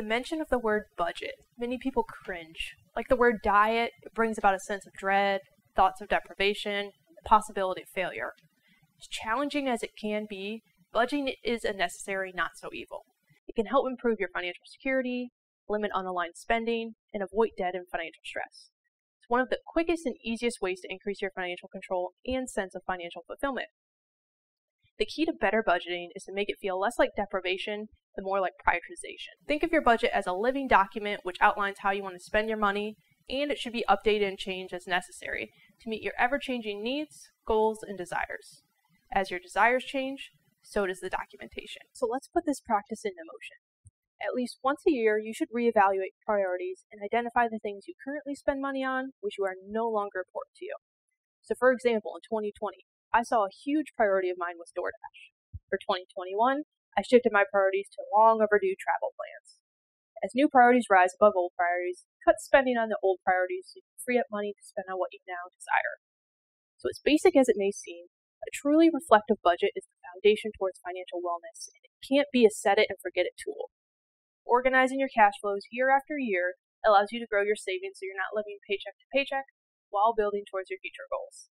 the mention of the word budget, many people cringe. Like the word diet, it brings about a sense of dread, thoughts of deprivation, the possibility of failure. As challenging as it can be, budgeting is a necessary, not so evil. It can help improve your financial security, limit unaligned spending, and avoid debt and financial stress. It's one of the quickest and easiest ways to increase your financial control and sense of financial fulfillment. The key to better budgeting is to make it feel less like deprivation and more like prioritization. Think of your budget as a living document which outlines how you want to spend your money, and it should be updated and changed as necessary to meet your ever changing needs, goals, and desires. As your desires change, so does the documentation. So let's put this practice into motion. At least once a year, you should reevaluate priorities and identify the things you currently spend money on which are no longer important to you. So, for example, in 2020, I saw a huge priority of mine was DoorDash. For 2021, I shifted my priorities to long overdue travel plans. As new priorities rise above old priorities, cut spending on the old priorities so you can free up money to spend on what you now desire. So, as basic as it may seem, a truly reflective budget is the foundation towards financial wellness, and it can't be a set it and forget it tool. Organizing your cash flows year after year allows you to grow your savings so you're not living paycheck to paycheck while building towards your future goals.